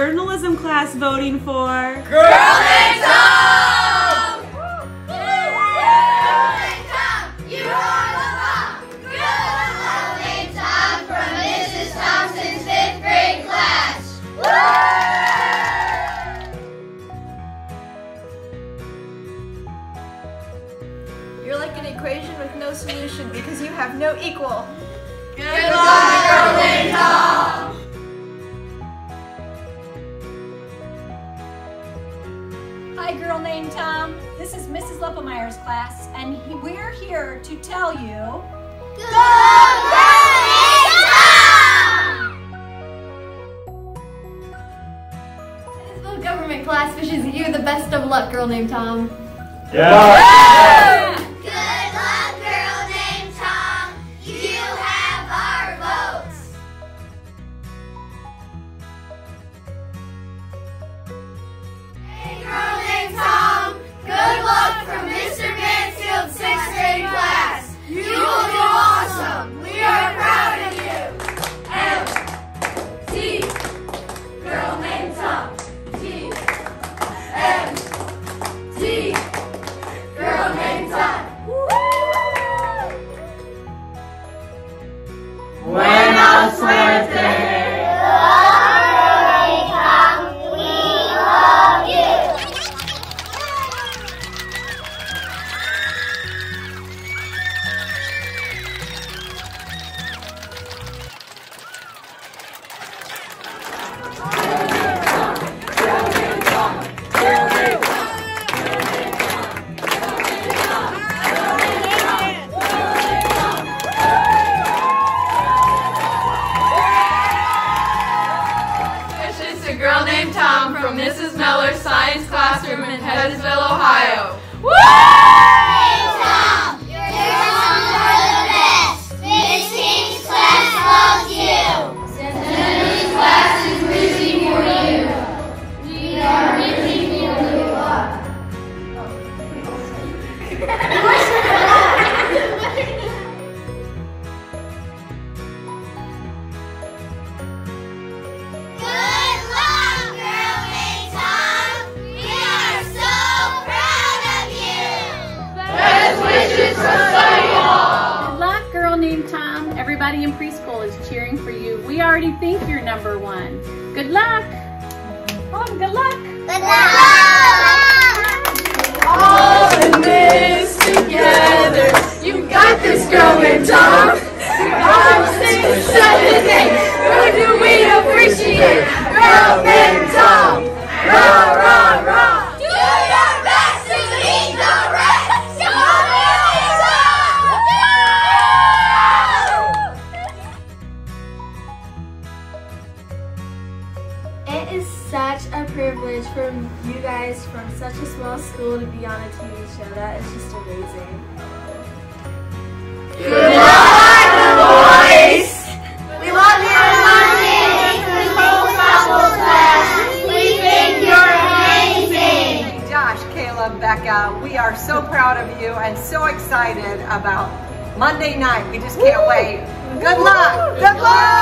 journalism class voting for Girl Named Tom! Girl Named Tom, you are the bomb! Girl Named Tom from Mrs. Thompson's fifth grade class! You're like an equation with no solution because you have no equal. Good luck, Girl Hi, girl named Tom. This is Mrs. Leppelmeyer's class, and he- we're here to tell you. Go Girl Named Tom! This government class wishes you the best of luck, girl named Tom. Yeah. Good named Tom from Mrs. Miller's science classroom in Pettisville, Ohio. Hey In preschool is cheering for you. We already think you're number one. Good luck. Oh, good luck. Good luck. Such a privilege for you guys from such a small school to be on a TV show. That is just amazing. Good luck, boys. We love you, Monday. class. We think you're amazing. Josh, Caleb, Bekah, we are so proud of you and so excited about Monday night. We just can't wait. Good luck. Good luck.